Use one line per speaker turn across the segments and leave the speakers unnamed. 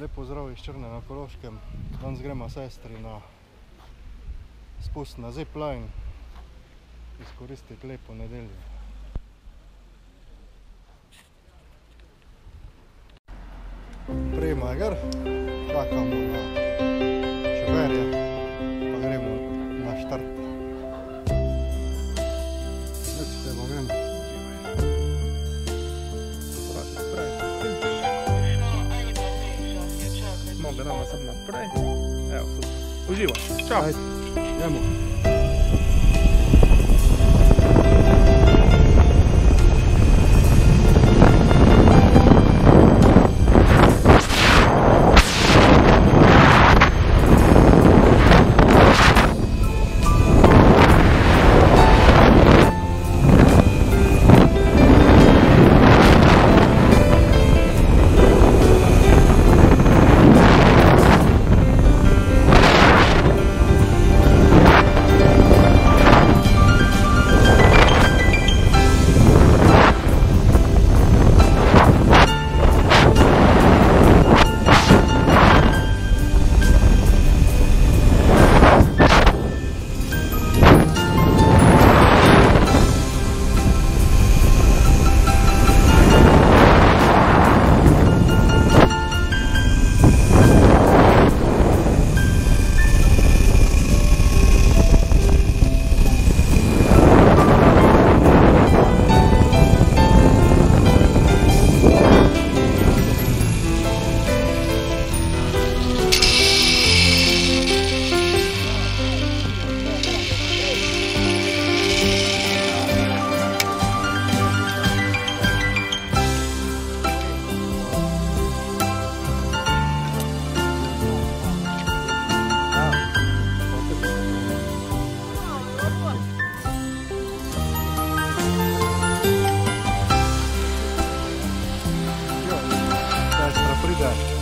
Lepo zdrav iz Črne na Koroškem. Danes gremo sestri na spust na zipline, izkoristiti lepo nedeljo. Prijema je gor, čakamo na šoferja, pa gremo na štart. Nič, te pa gremo.
nama sad napravi. Evo, super. Uživaj. Ćao.
Ajde. Idemo. done.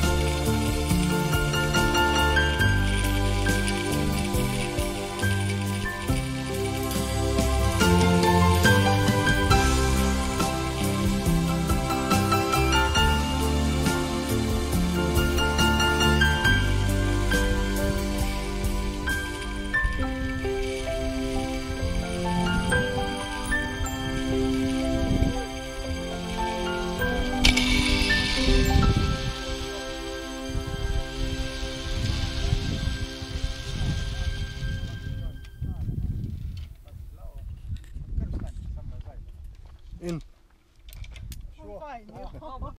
in.
Sure. Fine, yeah.